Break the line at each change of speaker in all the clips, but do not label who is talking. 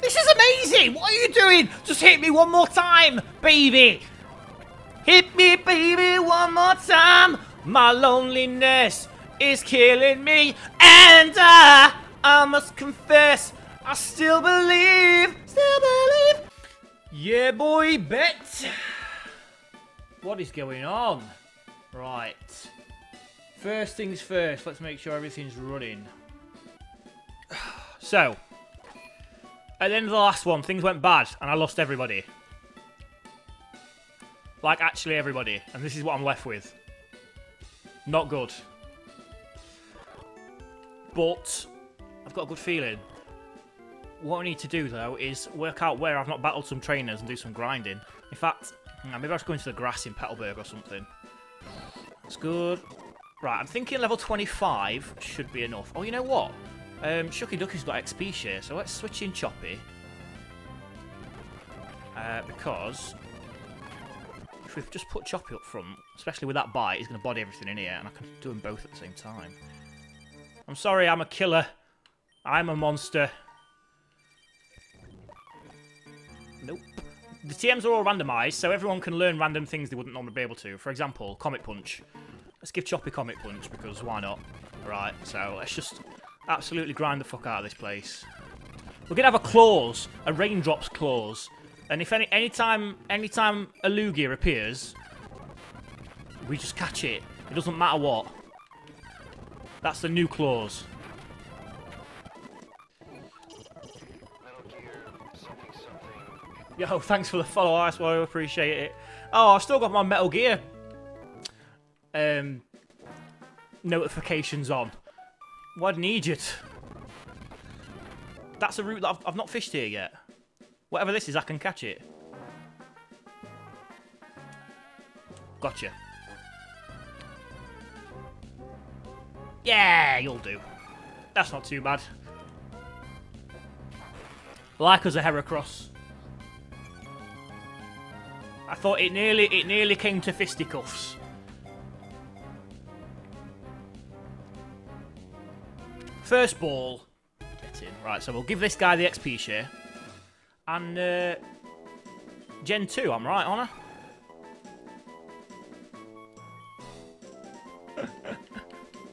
This is amazing! What are you doing? Just hit me one more time, baby! Hit me, baby, one more time! My loneliness is killing me, and I, I must confess, I still believe, still believe. Yeah, boy, bet. What is going on? Right. First things first, let's make sure everything's running. So, at the end of the last one, things went bad, and I lost everybody. Like, actually everybody. And this is what I'm left with. Not good. But, I've got a good feeling. What I need to do, though, is work out where I've not battled some trainers and do some grinding. In fact, hmm, maybe I should go into the grass in Petalburg or something. That's good. Right, I'm thinking level 25 should be enough. Oh, you know what? Um, Shucky Ducky's got XP share, so let's switch in Choppy. Uh, because if we just put Choppy up front, especially with that bite, he's going to body everything in here, and I can do them both at the same time. I'm sorry, I'm a killer. I'm a monster. Nope. The TMs are all randomised, so everyone can learn random things they wouldn't normally be able to. For example, Comet Punch. Let's give Choppy Comet Punch, because why not? Right, so let's just absolutely grind the fuck out of this place. We're going to have a clause, a raindrops clause. And if any anytime anytime a Lugia appears, we just catch it. It doesn't matter what. That's the new clause. Yo, thanks for the follow, Ice Warrior. Appreciate it. Oh, I've still got my Metal Gear um, notifications on. What an idiot. That's a route that I've, I've not fished here yet. Whatever this is, I can catch it. Gotcha. Yeah, you'll do. That's not too bad. Like us a Heracross. I thought it nearly it nearly came to fisticuffs. First ball. Get in. Right, so we'll give this guy the XP share. And uh, Gen 2, I'm right, Honor?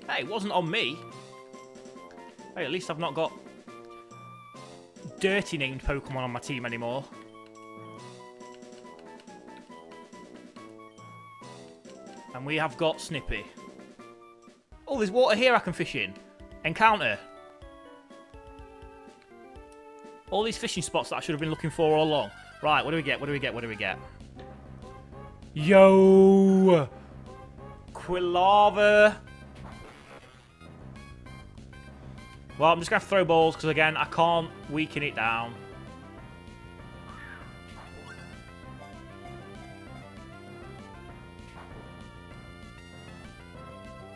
hey, it wasn't on me. Hey, at least I've not got dirty named Pokemon on my team anymore. And we have got Snippy. Oh, there's water here I can fish in. Encounter. All these fishing spots that I should have been looking for all along. Right, what do we get? What do we get? What do we get? Yo! Quilava. Well, I'm just going to throw balls because, again, I can't weaken it down.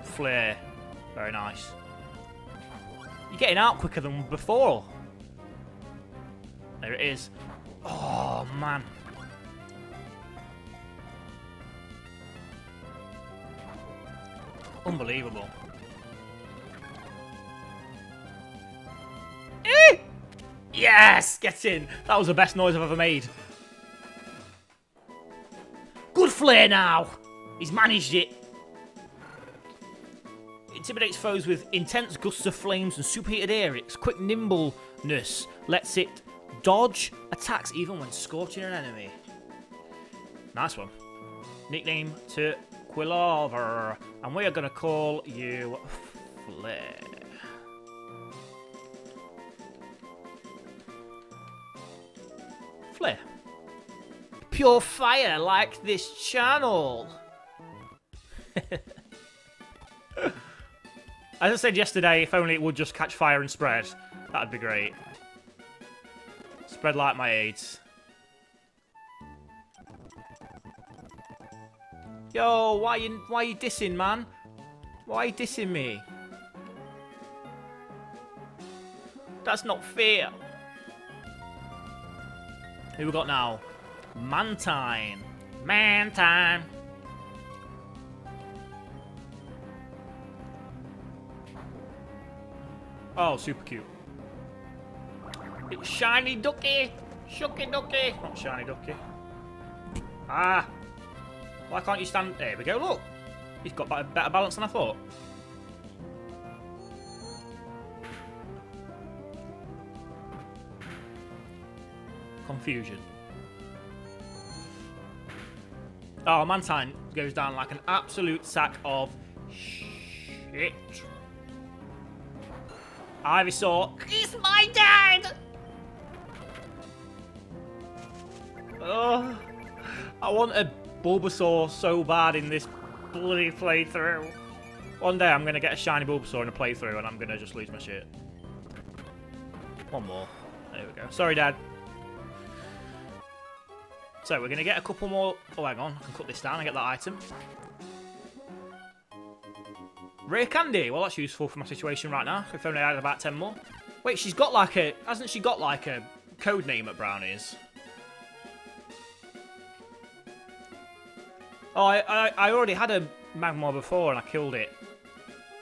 Flare. Very nice. Getting out quicker than before. There it is. Oh, man. Unbelievable. Eh! Yes! Get in! That was the best noise I've ever made. Good flare now! He's managed it. Intimidates foes with intense gusts of flames and superheated air. Its quick nimbleness lets it dodge attacks even when scorching an enemy. Nice one. Nickname to Quilava. And we are going to call you Flare. Flare. Pure fire like this channel. As I said yesterday, if only it would just catch fire and spread, that'd be great. Spread like my AIDS. Yo, why you why you dissing, man? Why you dissing me? That's not fair. Who we got now? Mantine. Mantine. Oh, super cute. Little shiny ducky. Shucky ducky. Not shiny ducky. Ah. Why can't you stand... There we go, look. He's got better balance than I thought. Confusion. Oh, Mantine goes down like an absolute sack of shit. Ivysaur. He's my dad! Oh, I want a Bulbasaur so bad in this bloody playthrough. One day I'm going to get a shiny Bulbasaur in a playthrough and I'm going to just lose my shit. One more. There we go. Sorry, Dad. So we're going to get a couple more... Oh, hang on. I can cut this down and get that item. Rare candy. Well, that's useful for my situation right now. If only I had about 10 more. Wait, she's got like a... Hasn't she got like a code name at Brownies? Oh, I, I, I already had a magma before and I killed it.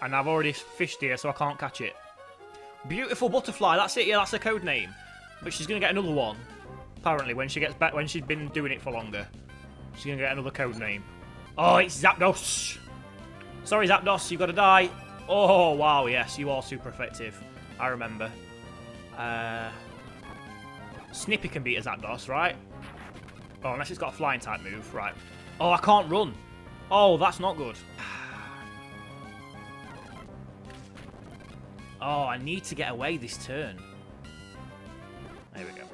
And I've already fished here, so I can't catch it. Beautiful butterfly. That's it. Yeah, that's a code name. But she's going to get another one. Apparently, when she gets back, when she's been doing it for longer, she's gonna get another code name. Oh, it's Zapdos. Sorry, Zapdos, you've got to die. Oh, wow, yes, you are super effective. I remember. Uh, Snippy can beat a Zapdos, right? Oh, unless it's got a flying type move, right. Oh, I can't run. Oh, that's not good. Oh, I need to get away this turn. There we go.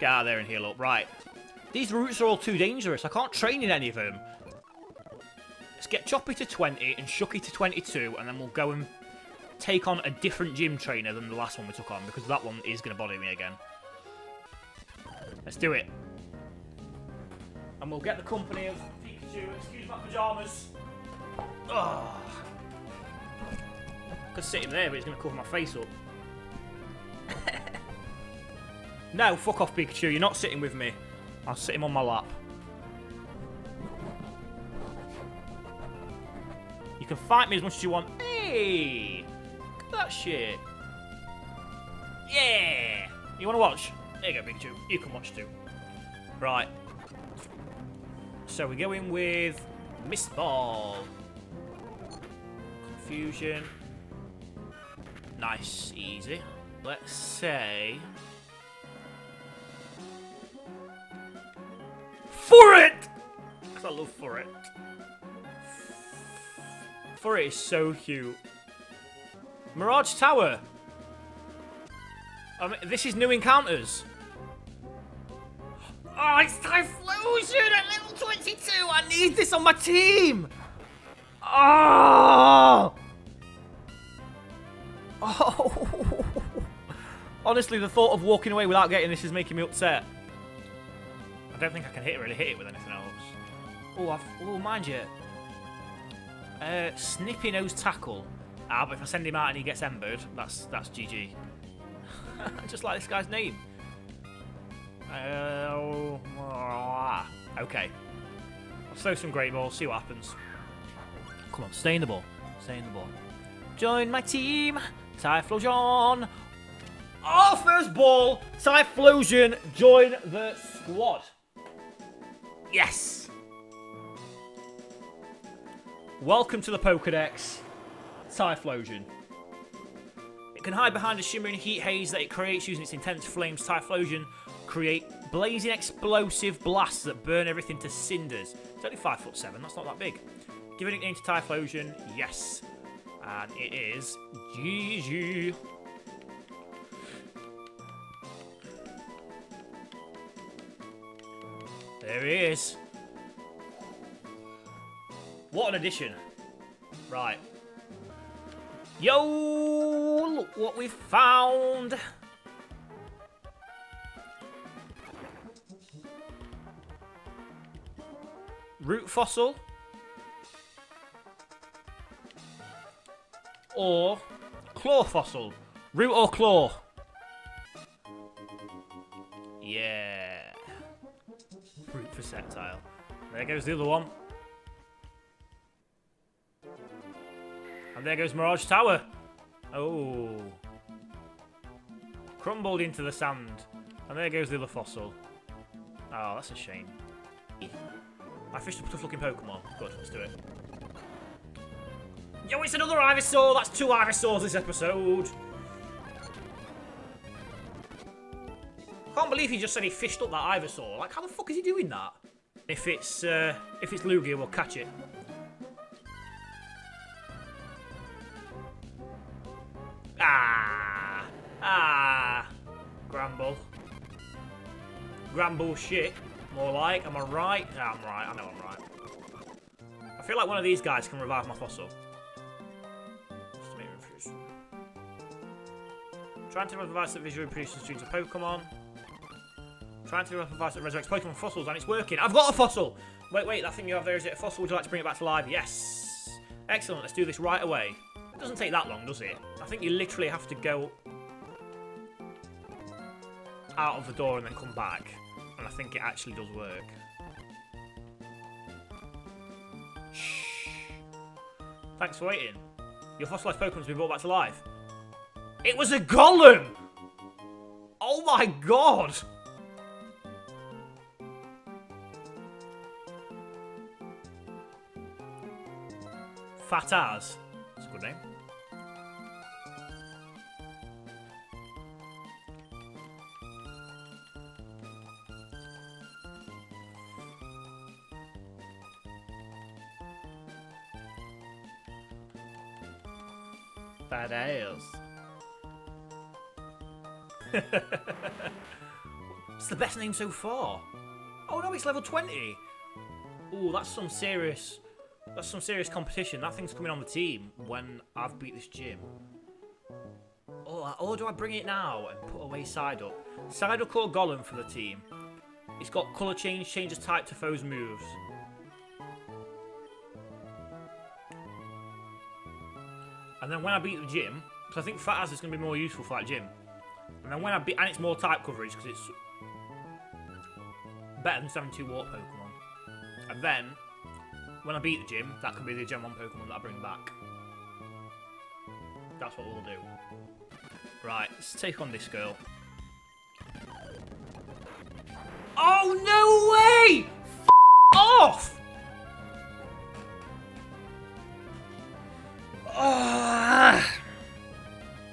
Get out there and heal up. Right. These routes are all too dangerous. I can't train in any of them. Let's get Choppy to 20 and Shucky to 22, and then we'll go and take on a different gym trainer than the last one we took on, because that one is going to bother me again. Let's do it. And we'll get the company of Pikachu. Excuse my pyjamas. Ugh. I could sit him there, but he's going to cover my face up. No, fuck off, Pikachu. You're not sitting with me. I'll sit him on my lap. Can fight me as much as you want. Hey! Look at that shit. Yeah! You want to watch? There you go, Pikachu. You can watch too. Right. So we go in with Mist Ball. Confusion. Nice, easy. Let's say Furret! Because I love Furret. Furret is so cute. Mirage Tower. I mean, this is new encounters. Oh, it's Typhlosion at level 22. I need this on my team. Oh. Oh. Honestly, the thought of walking away without getting this is making me upset I don't think I can hit really hit it with anything else. Oh, oh, mind you. Uh, Snippy Nose Tackle. Ah, but if I send him out and he gets embered, that's that's GG. Just like this guy's name. Uh, okay. I'll throw some Great Balls, see what happens. Come on, stay in the ball. Stay in the ball. Join my team, Typhlosion. Our first ball, Typhlosion, join the squad. Yes! Welcome to the Pokedex, Typhlosion. It can hide behind a shimmering heat haze that it creates using its intense flames. Typhlosion create blazing explosive blasts that burn everything to cinders. It's only 5 foot 7, that's not that big. Giving it name to Typhlosion, yes. And it is GG. There he is. What an addition. Right. Yo, look what we found. Root fossil. Or claw fossil. Root or claw. Yeah root percentile. There goes the other one. And there goes Mirage Tower. Oh. Crumbled into the sand. And there goes the other fossil. Oh, that's a shame. I fished a tough looking Pokemon. Good, let's do it. Yo, it's another Ivysaur! That's two Ivysaurs this episode! Can't believe he just said he fished up that Ivysaur. Like, how the fuck is he doing that? If it's, uh, if it's Lugia, we'll catch it. Gramble shit. More like. Am I right? Yeah, I'm right. I know I'm right. I feel like one of these guys can revive my fossil. Trying to revive the visually produces streams of Pokemon. Trying to revive that resurrects Pokemon fossils and it's working. I've got a fossil! Wait, wait, that thing you have there, is it a fossil? Would you like to bring it back to life? Yes! Excellent, let's do this right away. It doesn't take that long, does it? I think you literally have to go out of the door and then come back. And I think it actually does work. Shh. Thanks for waiting. Your fossilized Pokemon's been brought back to life. It was a golem! Oh my god! Fat As. That's a good name. Fat ass. it's the best name so far. Oh no, it's level 20. Oh, that's some serious that's some serious competition. That thing's coming on the team when I've beat this gym. Oh, or, or do I bring it now and put away Psyduck? Psyduck or Golem for the team. It's got colour change, changes type to foes' moves. Then when I beat the gym, because I think Fat is going to be more useful for that gym. And then when I beat, and it's more type coverage because it's better than 72 Water Pokemon. And then when I beat the gym, that can be the Gen 1 Pokemon that I bring back. That's what we'll do. Right, let's take on this girl. Oh, no way! F off!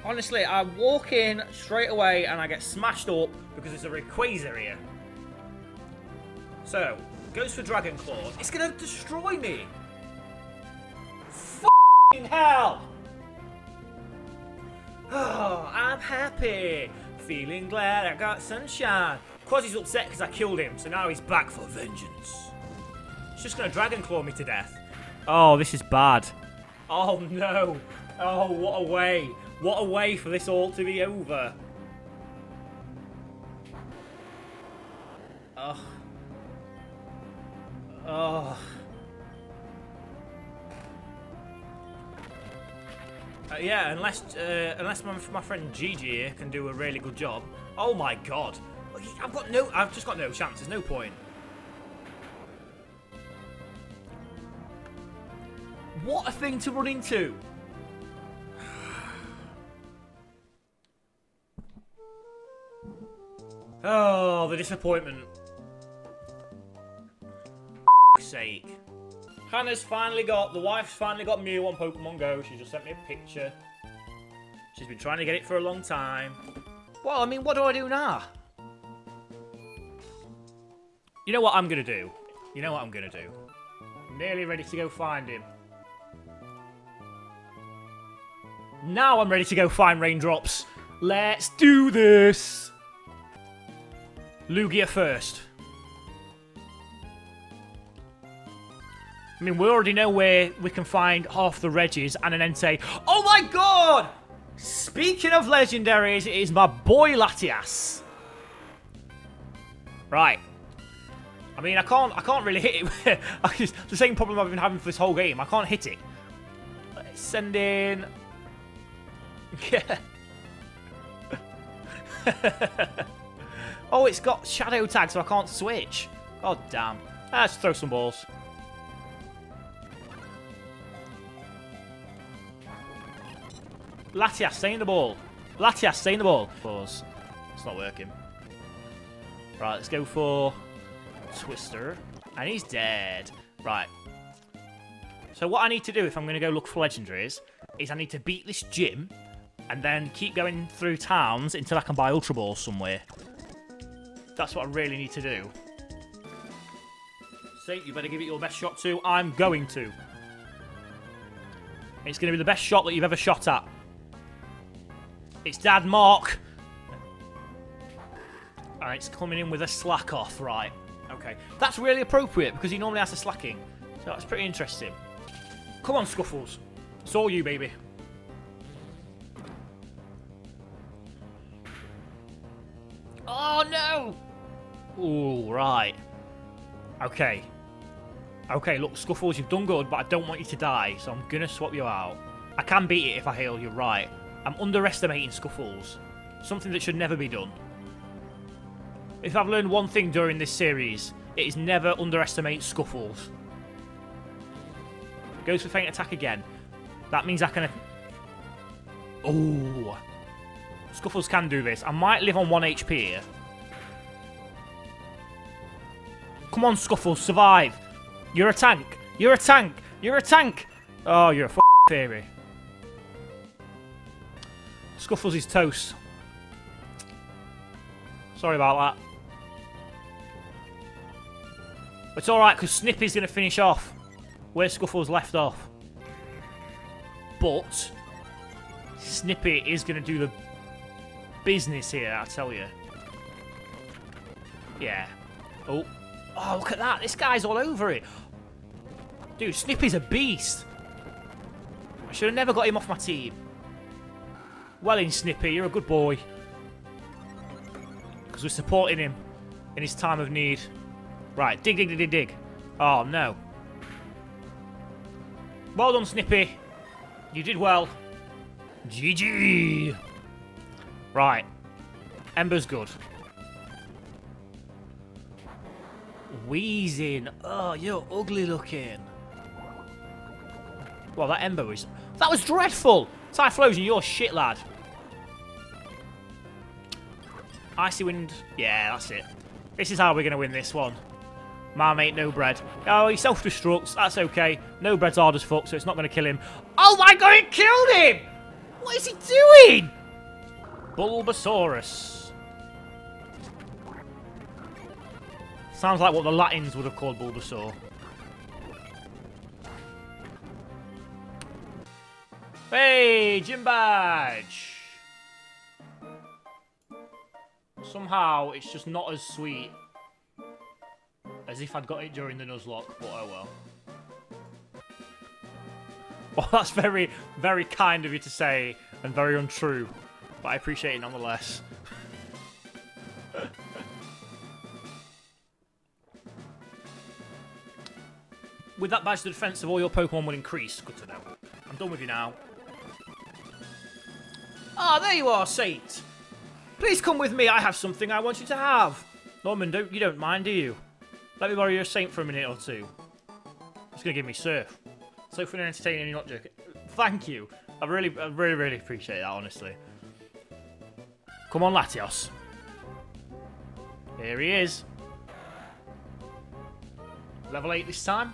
Honestly, I walk in straight away and I get smashed up because there's a Rayquaza here. So, Goes for Dragon Claw. It's gonna destroy me. Fucking hell! Oh, I'm happy. Feeling glad I got sunshine. Quasi's upset because I killed him, so now he's back for vengeance. He's just gonna Dragon Claw me to death. Oh, this is bad. Oh no. Oh, what a way. What a way for this all to be over. Ugh. Oh. Uh, yeah, unless uh, unless my, my friend Gigi here can do a really good job. Oh my god. I've got no I've just got no chance. There's no point. What a thing to run into. Oh, the disappointment sake. Hannah's finally got, the wife's finally got Mew on Pokemon Go. She just sent me a picture. She's been trying to get it for a long time. Well, I mean, what do I do now? You know what I'm going to do? You know what I'm going to do? I'm nearly ready to go find him. Now I'm ready to go find Raindrops. Let's do this! Lugia first. I mean, we already know where we can find half the Regis and an say, Oh my god! Speaking of legendaries, it is my boy Latias. Right. I mean, I can't, I can't really hit it. the same problem I've been having for this whole game. I can't hit it. Let's send in. Yeah. oh, it's got shadow tag, so I can't switch. Oh damn. Ah, let's throw some balls. Latias, stay in the ball. Latias, stay in the ball. Pause. It's not working. Right, let's go for Twister. And he's dead. Right. So what I need to do if I'm going to go look for legendaries is I need to beat this gym and then keep going through towns until I can buy Ultra Balls somewhere. That's what I really need to do. Saint, you better give it your best shot too. I'm going to. It's going to be the best shot that you've ever shot at. It's Dad Mark. And it's coming in with a slack off, right. Okay. That's really appropriate because he normally has a Slaking. So that's pretty interesting. Come on, Scuffles. It's all you, baby. Oh, no! Ooh, right. Okay. Okay, look, Scuffles, you've done good, but I don't want you to die, so I'm going to swap you out. I can beat it if I heal, you're right. I'm underestimating Scuffles. Something that should never be done. If I've learned one thing during this series, it is never underestimate Scuffles. Goes for faint attack again. That means I can... Oh. Scuffles can do this. I might live on 1 HP here. Come on, Scuffles, survive. You're a tank. You're a tank. You're a tank. Oh, you're a fairy. Scuffles is toast. Sorry about that. It's alright, because Snippy's going to finish off where Scuffles left off. But, Snippy is going to do the business here, I tell you. Yeah. Oh. Oh, look at that. This guy's all over it. Dude, Snippy's a beast. I should have never got him off my team. Well in, Snippy. You're a good boy. Because we're supporting him in his time of need. Right, dig, dig, dig, dig, dig. Oh, no. Well done, Snippy. You did well. GG. Right. Ember's good. Wheezing. Oh, you're ugly looking. Well, that Ember was... That was dreadful! Typhlosion, you're shit, lad. Icy Wind. Yeah, that's it. This is how we're going to win this one. Mom ain't no bread. Oh, he self-destructs. That's okay. No bread's hard as fuck, so it's not going to kill him. Oh my god, it killed him! What is he doing? Bulbasaurus. Sounds like what the Latins would have called Bulbasaur. Hey, Gym Badge! Somehow, it's just not as sweet as if I'd got it during the Nuzlocke, but oh well. Well, that's very, very kind of you to say, and very untrue, but I appreciate it nonetheless. With that badge, the defense of all your Pokemon will increase. Good to know. I'm done with you now. Ah, there you are, Saint. Please come with me. I have something I want you to have. Norman, don't you don't mind, do you? Let me borrow your Saint for a minute or two. It's gonna give me surf. So fun and entertaining, you're not joking. Thank you. I really, I really, really appreciate that, honestly. Come on, Latios. Here he is. Level 8 this time.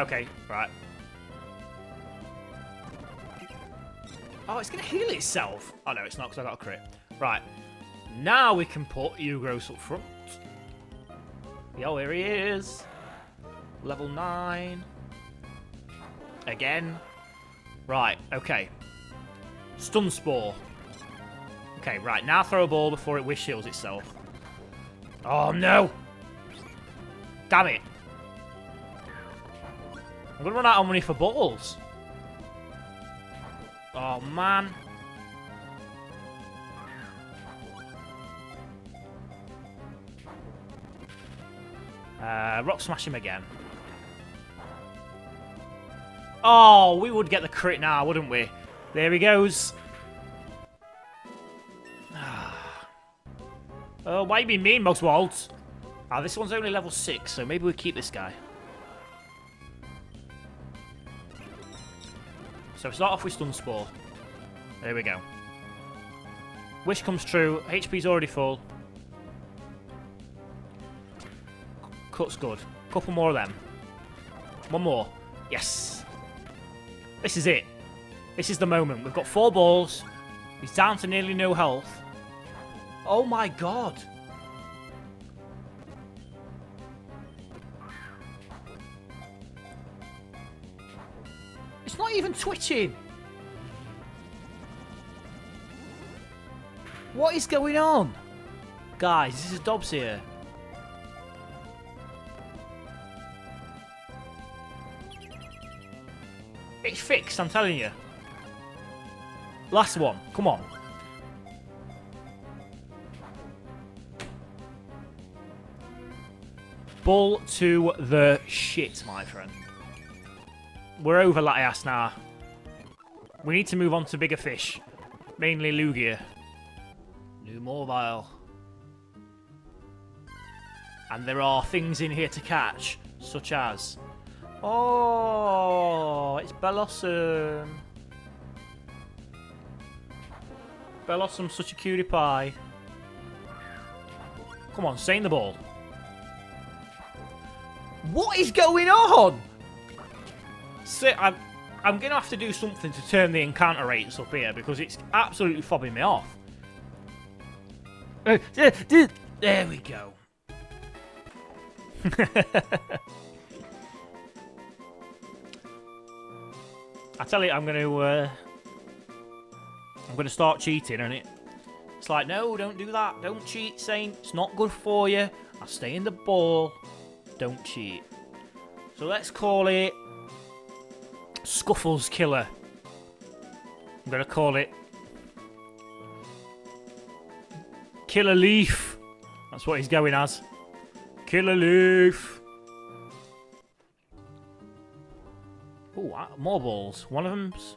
Okay, right. Oh, it's going to heal itself. Oh, no, it's not because I got a crit. Right. Now we can put Ugross up front. Yo, here he is. Level 9. Again. Right, okay. Stun Spore. Okay, right, now throw a ball before it wish heals itself. Oh, no! Damn it. I'm to run out of money for bottles. Oh, man. Uh, rock smash him again. Oh, we would get the crit now, wouldn't we? There he goes. oh, why you being mean, Mugswald? Ah, this one's only level 6, so maybe we keep this guy. So start off with Stun Spore. There we go. Wish comes true. HP's already full. Cut's good. Couple more of them. One more. Yes. This is it. This is the moment. We've got four balls. He's down to nearly no health. Oh my god. Even twitching. What is going on? Guys, this is Dobbs here. It's fixed, I'm telling you. Last one. Come on. Bull to the shit, my friend. We're over Latias now. We need to move on to bigger fish. Mainly Lugia. New Mauville. And there are things in here to catch, such as... Oh, it's Bellossom. Bellossom's such a cutie pie. Come on, stay in the ball. What is going on? So, I'm, I'm going to have to do something to turn the encounter rates up here because it's absolutely fobbing me off. There we go. I tell you, I'm going to, uh, I'm going to start cheating, and it, it's like, no, don't do that. Don't cheat, Saint. It's not good for you. I stay in the ball. Don't cheat. So let's call it Scuffles Killer. I'm going to call it Killer Leaf. That's what he's going as. Killer Leaf. Oh, more balls. One of them's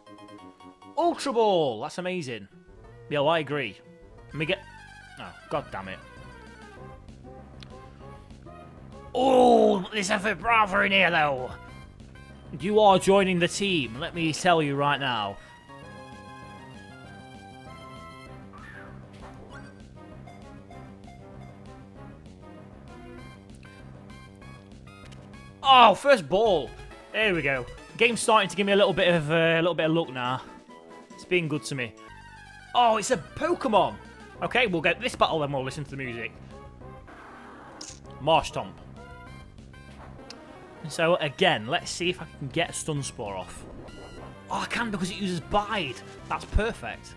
Ultra Ball. That's amazing. Yeah, I agree. Let me get... Oh, god damn it. Oh, there's a Vibrava in here, though. You are joining the team. Let me tell you right now. Oh, first ball. There we go. Game's starting to give me a little bit of uh, a little bit of luck now. It's being good to me. Oh, it's a Pokemon. Okay, we'll get this battle then we'll listen to the music. Marshtomp. So again, let's see if I can get Stun Spore off. Oh, I can because it uses Bide. That's perfect.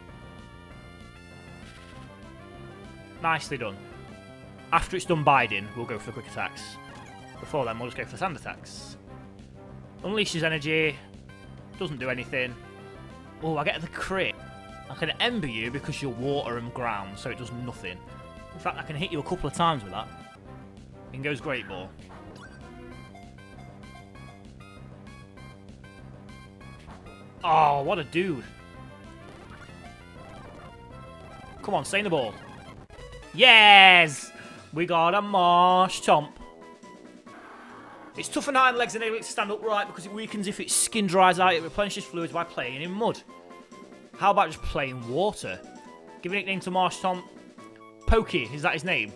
Nicely done. After it's done biding, we'll go for the quick attacks. Before then, we'll just go for the sand attacks. Unleashes energy. Doesn't do anything. Oh, I get the crit. I can ember you because you're water and ground, so it does nothing. In fact, I can hit you a couple of times with that. In goes Great Ball. Oh, what a dude. Come on, stay in the ball. Yes! We got a marsh Marshtomp. It's tough on hind legs and able to stand upright because it weakens if its skin dries out. It replenishes fluids by playing in mud. How about just playing water? Give a nickname to Marshtomp. Pokey, is that his name?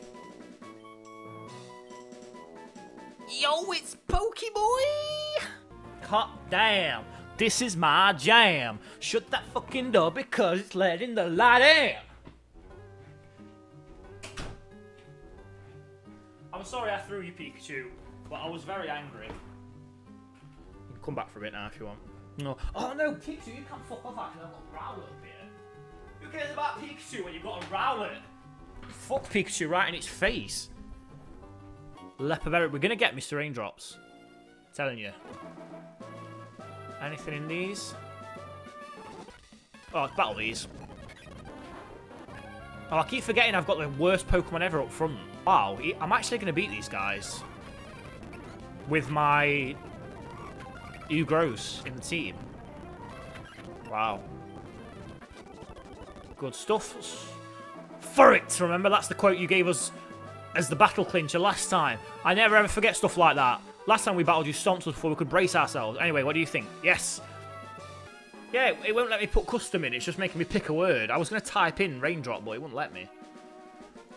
Yo, it's Pokey Boy! Hot damn. This is my jam. Shut that fucking door because it's letting the light in. I'm sorry I threw you, Pikachu, but I was very angry. You can come back for a bit now if you want. No. Oh no, Pikachu, you can't fuck off after I've got Rowlet up here. Who cares about Pikachu when you've got a Rowlet? Fuck Pikachu right in its face. Leppa Berry, we're gonna get Mr. Raindrops. I'm telling you. Anything in these? Oh, battle these. Oh, I keep forgetting I've got the worst Pokemon ever up front. Wow, I'm actually going to beat these guys. With my... Gross in the team. Wow. Good stuff. For it! Remember, that's the quote you gave us as the battle clincher last time. I never ever forget stuff like that. Last time we battled, you stomped us before we could brace ourselves. Anyway, what do you think? Yes. Yeah, it won't let me put custom in. It's just making me pick a word. I was going to type in raindrop, but it wouldn't let me.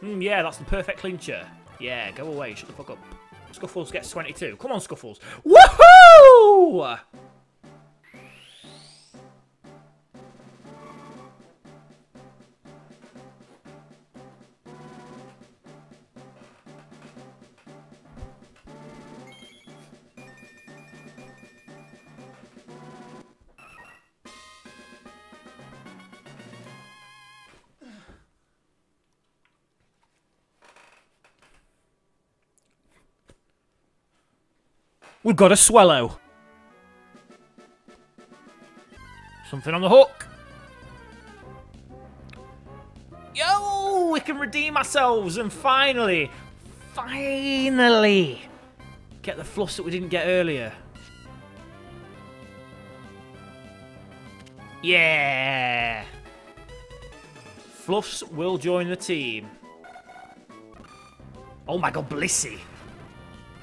Hmm, yeah, that's the perfect clincher. Yeah, go away. Shut the fuck up. Scuffles gets 22. Come on, Scuffles. Woohoo! We've got a swallow. Something on the hook. Yo, we can redeem ourselves and finally, finally get the fluffs that we didn't get earlier. Yeah. Fluffs will join the team. Oh my god, Blissey.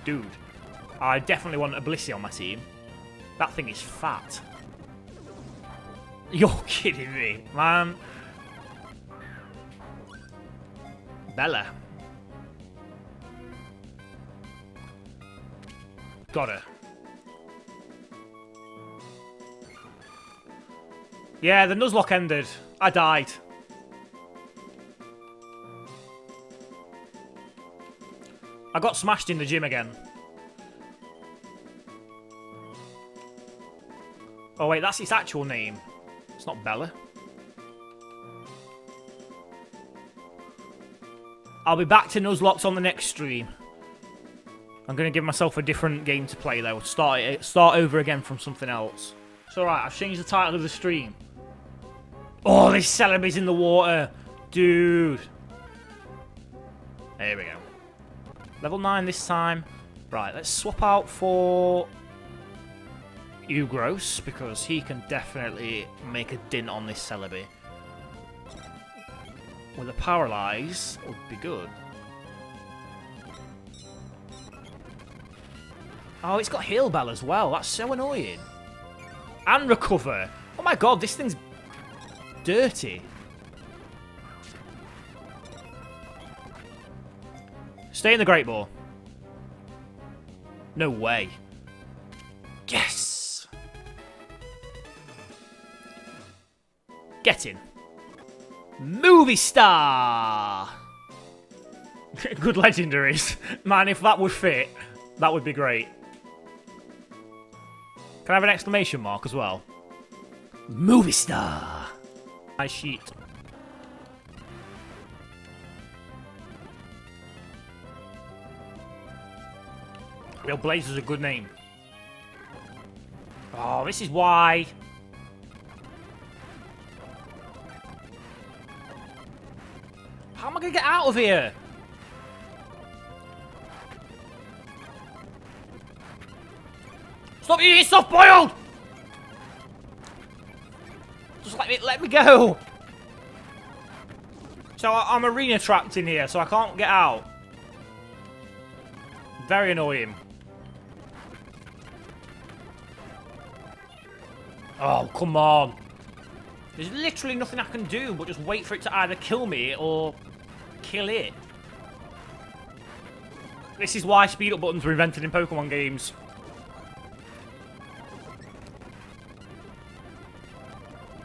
Dude. I definitely want a Blissey on my team. That thing is fat. You're kidding me, man. Bella. Got her. Yeah, the Nuzlocke ended. I died. I got smashed in the gym again. Oh wait, that's its actual name. It's not Bella. I'll be back to Nuzlocke on the next stream. I'm going to give myself a different game to play though. Start it, start over again from something else. It's alright, I've changed the title of the stream. Oh, this Celebi's in the water. Dude. There we go. Level 9 this time. Right, let's swap out for Ugross, because he can definitely make a dint on this Celebi. With a Paralyze, would be good. Oh, it's got Heal Bell as well. That's so annoying. And Recover. Oh my god, this thing's dirty. Stay in the Great Ball. No way. Movie star! Good legendaries. Man, if that would fit, that would be great. Can I have an exclamation mark as well? Movie star! Nice sheet. Real Blaze is a good name. Oh, this is why Am I going to get out of here? Stop eating soft boiled! Just let me, let me go. So I'm arena trapped in here, so I can't get out. Very annoying. Oh, come on. There's literally nothing I can do but just wait for it to either kill me or kill it. This is why speed up buttons were invented in Pokemon games.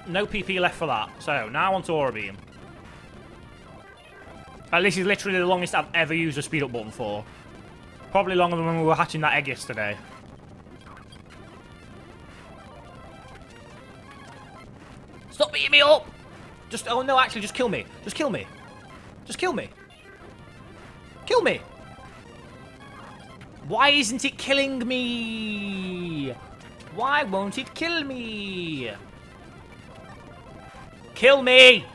No PP left for that. So, now on to Aurora Beam. And this is literally the longest I've ever used a speed up button for. Probably longer than when we were hatching that egg yesterday. Stop beating me up! Just, oh no, actually, just kill me. Just kill me. Just kill me. Kill me. Why isn't it killing me? Why won't it kill me? Kill me!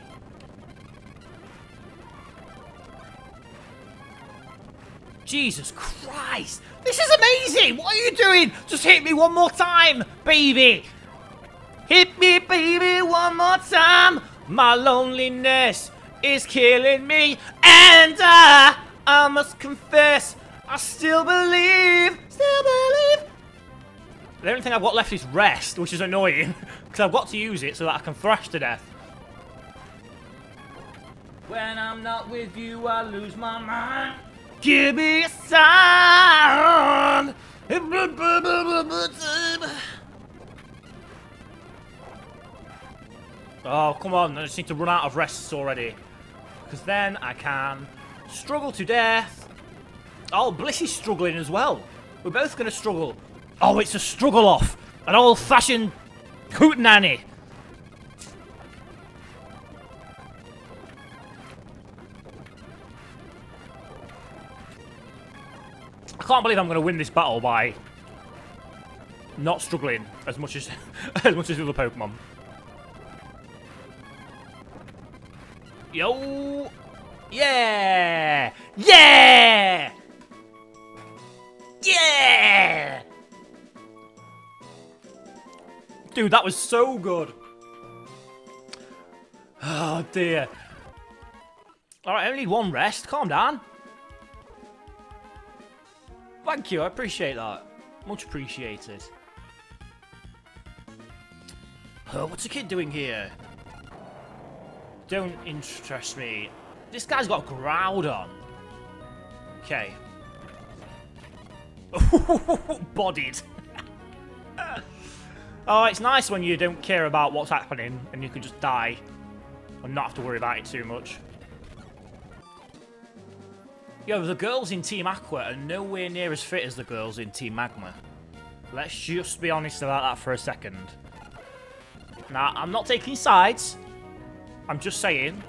Jesus Christ! This is amazing! What are you doing? Just hit me one more time, baby! Hit me, baby, one more time! My loneliness is killing me, and I, I must confess, I still believe, still believe. The only thing I've got left is rest, which is annoying. Because I've got to use it so that I can thrash to death. When I'm not with you, I lose my mind. Give me a sign. Oh, come on. I just need to run out of rests already. Because then I can struggle to death. Oh, Bliss is struggling as well. We're both going to struggle. Oh, it's a struggle off. An old-fashioned hootenanny. I can't believe I'm going to win this battle by not struggling as much as as much as the other Pokemon. Yo! Yeah! Yeah! Yeah! Dude, that was so good. Oh, dear. Alright, only one rest. Calm down. Thank you, I appreciate that. Much appreciated. Oh, what's the kid doing here? Don't interest me. This guy's got a Groudon. Okay. Bodied. oh, it's nice when you don't care about what's happening and you can just die and not have to worry about it too much. Yo, the girls in Team Aqua are nowhere near as fit as the girls in Team Magma. Let's just be honest about that for a second. Now, I'm not taking sides. I'm just saying.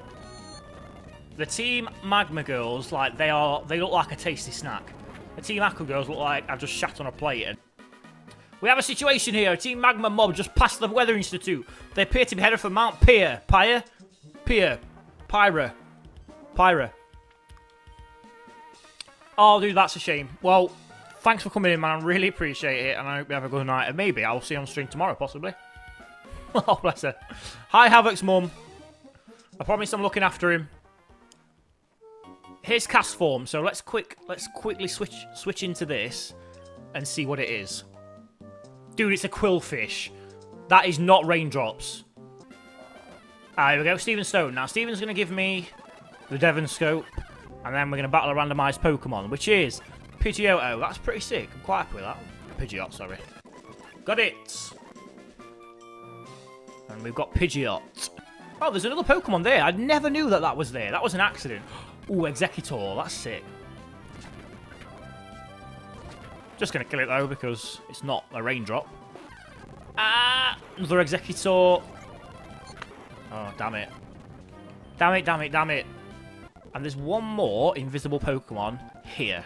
The Team Magma girls, like, they are, they look like a tasty snack. The Team Aqua girls look like I've just shat on a plate. And we have a situation here. Team Magma mob just passed the Weather Institute. They appear to be headed for Mount Pier. Pyre? Pier. Pyra. Pyra. Oh, dude, that's a shame. Well, thanks for coming in, man. I really appreciate it, and I hope you have a good night. And maybe I'll see you on stream tomorrow, possibly. oh, bless her. Hi, Havoc's mum. I promise I'm looking after him. Here's Castform, so let's quick let's quickly switch switch into this and see what it is. Dude, it's a Qwilfish. That is not raindrops. Ah, here we go, Steven Stone. Now, Steven's to give me the Devon Scope, and then we're to battle a randomised Pokemon, which is Pidgeotto. That's pretty sick. I'm quite happy with that. Pidgeot, sorry. Got it. And we've got Pidgeot. Oh, there's another Pokemon there. I never knew that that was there. That was an accident. Ooh, Exeggutor. That's sick. Just going to kill it, though, because it's not a raindrop. Ah! Another Exeggutor. Oh, damn it. Damn it, damn it, damn it. And there's one more invisible Pokemon here.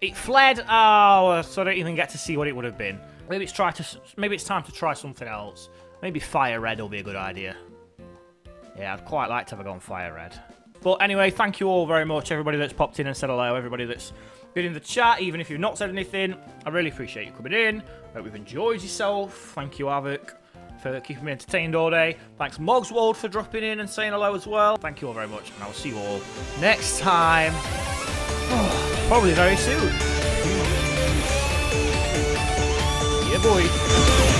It fled. Oh, so I don't even get to see what it would have been. Maybe it's try to. Maybe it's time to try something else. Maybe Fire Red will be a good idea. Yeah, I'd quite like to have a go on Fire Red. But anyway, thank you all very much, everybody that's popped in and said hello, everybody that's been in the chat, even if you've not said anything. I really appreciate you coming in. Hope you've enjoyed yourself. Thank you, Havoc, for keeping me entertained all day. Thanks, Mogswold, for dropping in and saying hello as well. Thank you all very much, and I will see you all next time. probably very soon. Yeah, boy.